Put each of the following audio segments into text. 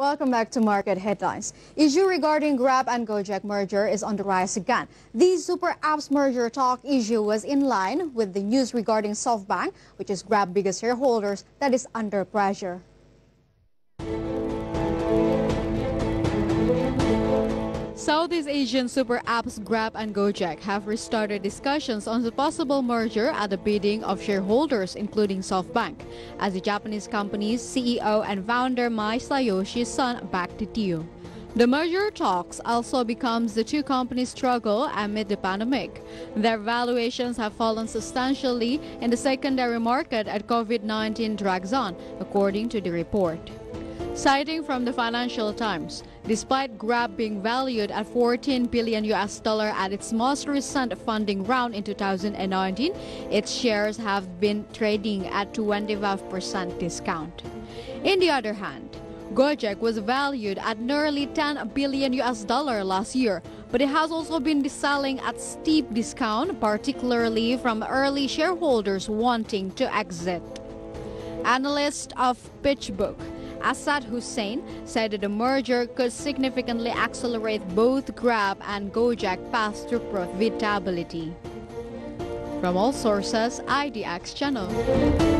Welcome back to Market Headlines. Issue regarding Grab and Gojek merger is on the rise again. The super apps merger talk issue was in line with the news regarding SoftBank, which is Grab's biggest shareholders, that is under pressure. Southeast Asian super apps Grab and Gojek have restarted discussions on the possible merger at the bidding of shareholders, including SoftBank, as the Japanese company's CEO and founder Masayoshi Son backed the deal. The merger talks also becomes the two companies' struggle amid the pandemic. Their valuations have fallen substantially in the secondary market as COVID-19 drags on, according to the report. Citing from the Financial Times, despite Grab being valued at 14 billion US dollar at its most recent funding round in 2019, its shares have been trading at 25% discount. In the other hand, Gojek was valued at nearly 10 billion US dollar last year, but it has also been selling at steep discount, particularly from early shareholders wanting to exit. Analyst of PitchBook Asad Hussain said that the merger could significantly accelerate both Grab and Gojek path to profitability. From all sources, IDX channel.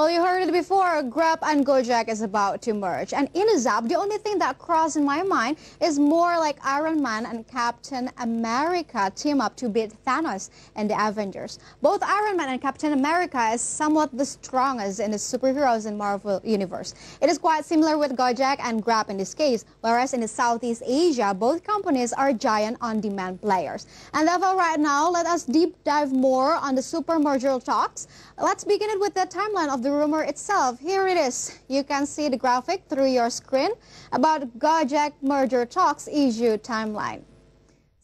Well, you heard it before, Grab and Gojek is about to merge. And in a zap, the only thing that crossed in my mind is more like Iron Man and Captain America team up to beat Thanos and the Avengers. Both Iron Man and Captain America is somewhat the strongest in the superheroes in Marvel universe. It is quite similar with Gojek and Grab in this case, whereas in the Southeast Asia, both companies are giant on-demand players. And therefore, right now, let us deep dive more on the super merger talks. Let's begin it with the timeline of the the rumor itself. Here it is. You can see the graphic through your screen about Gojek merger talks issue timeline.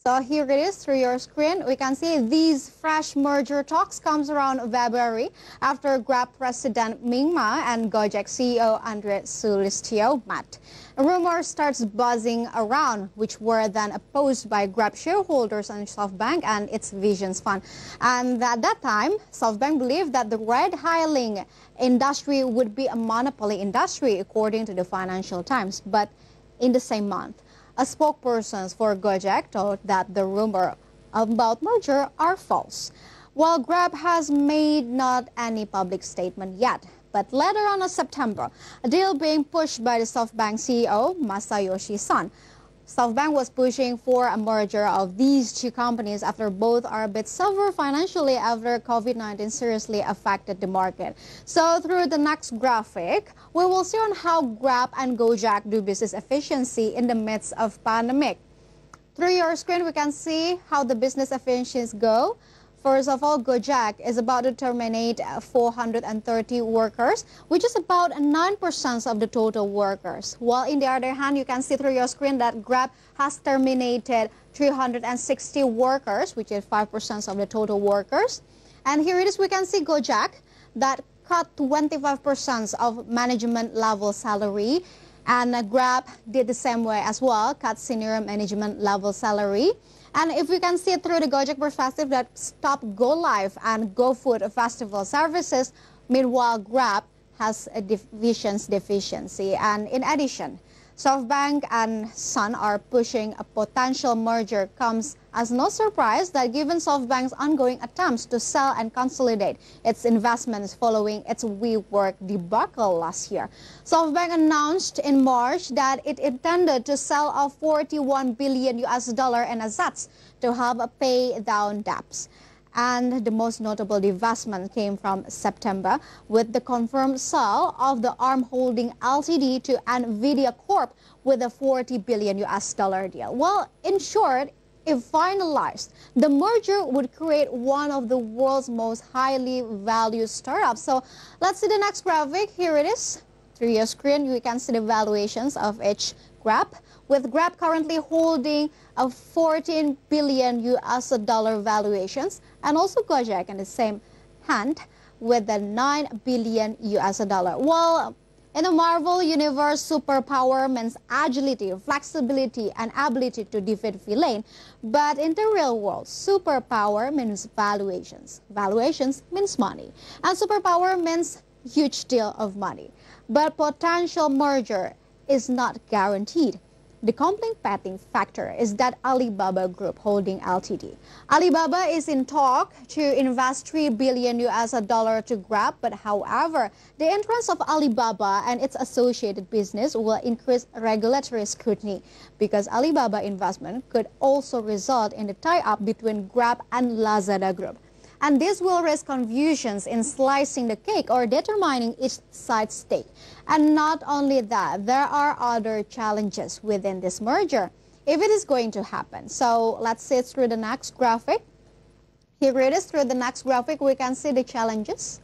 So here it is through your screen. We can see these fresh merger talks comes around February after Grab President Ming Maa and Gojek CEO Andre Soelistyo met. A rumor starts buzzing around, which were then opposed by Grab shareholders and SoftBank and its Visions Fund. And at that time, SoftBank believed that the ride-hailing industry would be a monopoly industry, according to the Financial Times. But in the same month, a spokesperson for Gojek told that the rumor about merger are false. While Grab has made not any public statement yet, but later on in September, a deal being pushed by the SoftBank CEO, Masayoshi Son, SoftBank was pushing for a merger of these two companies after both are a bit suffer financially after COVID-19 seriously affected the market. So through the next graphic, we will see on how Grab and Gojek do business efficiency in the midst of pandemic. Through your screen, we can see how the business efficiencies go. First of all, Gojek is about to terminate 430 workers, which is about 9% of the total workers. While in the other hand, you can see through your screen that Grab has terminated 360 workers, which is 5% of the total workers. And here it is, we can see Gojek that cut 25% of management level salary. And Grab did the same way as well, cut senior management level salary. And if we can see it through the Gojek perspective that stop Go Life and Go Food festival services, meanwhile Grab has a visions deficiency. And in addition, SoftBank and Son are pushing a potential merger comes as no surprise that given SoftBank's ongoing attempts to sell and consolidate its investments following its WeWork debacle last year. SoftBank announced in March that it intended to sell off 41 billion US dollar in assets to help pay down debts and the most notable divestment came from September with the confirmed sale of the ARM Holding Ltd to Nvidia Corp with a 40 billion US dollar deal. Well, in short, if finalized, the merger would create one of the world's most highly valued startups. So let's see the next graphic. Here it is. Through your screen, you can see the valuations of each Grab, with Grab currently holding a 14 billion US dollar valuations and also Gojek in the same hand with a 9 billion US dollar. Well, in the Marvel Universe, superpower means agility, flexibility, and ability to defeat villain. But in the real world, superpower means valuations. Valuations means money. And superpower means huge deal of money. But potential merger is not guaranteed. The complicating factor is that Alibaba Group Holding Ltd. Alibaba is in talk to invest 3 billion US dollar to Grab, but however, the entrance of Alibaba and its associated business will increase regulatory scrutiny because Alibaba investment could also result in the tie-up between Grab and Lazada Group. And this will raise confusions in slicing the cake or determining each side's stake. And not only that, there are other challenges within this merger if it is going to happen. So let's see through the next graphic. Here it is through the next graphic, we can see the challenges.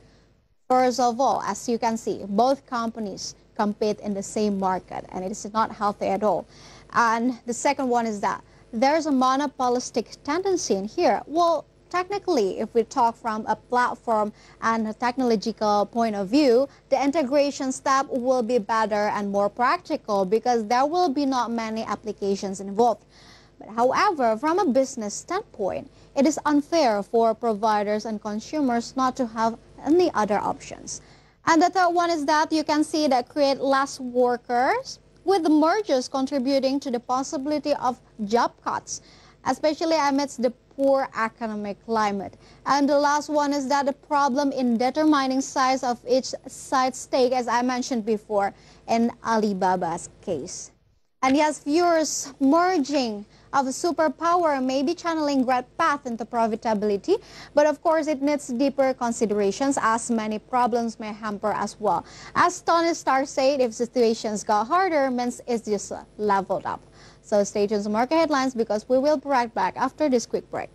First of all, as you can see, both companies compete in the same market and it is not healthy at all. And the second one is that there's a monopolistic tendency in here. Well, technically, if we talk from a platform and a technological point of view, the integration step will be better and more practical because there will be not many applications involved. But however, from a business standpoint, it is unfair for providers and consumers not to have any other options. And the third one is that you can see that create less workers with the mergers contributing to the possibility of job cuts, especially amidst the poor economic climate. And the last one is that the problem in determining size of each side stake, as I mentioned before, in Alibaba's case. And yes, viewers, merging of superpower may be channeling Grab path into profitability, but of course it needs deeper considerations as many problems may hamper as well. As Tony Stark said, if situations got harder, means it's just leveled up. So stay tuned to market headlines because we will be right back after this quick break.